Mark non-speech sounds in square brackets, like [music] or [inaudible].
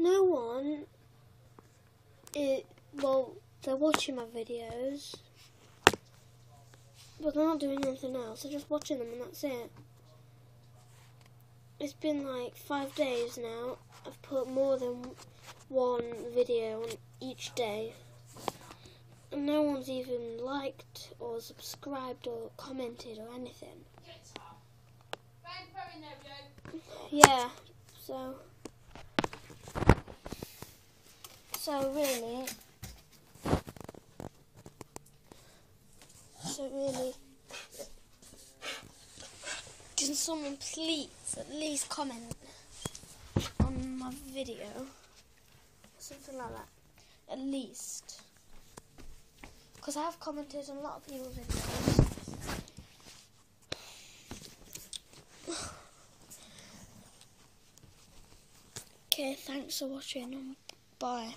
no one. It well, they're watching my videos, but they're not doing anything else. They're just watching them, and that's it. It's been like five days now. I've put more than one video on each day. And no one's even liked or subscribed or commented or anything. Yeah, so. So really. So really. Can someone please at least comment on my video? Something like that. At least. Because I have commented on a lot of people's videos. [sighs] Okay, thanks for watching bye.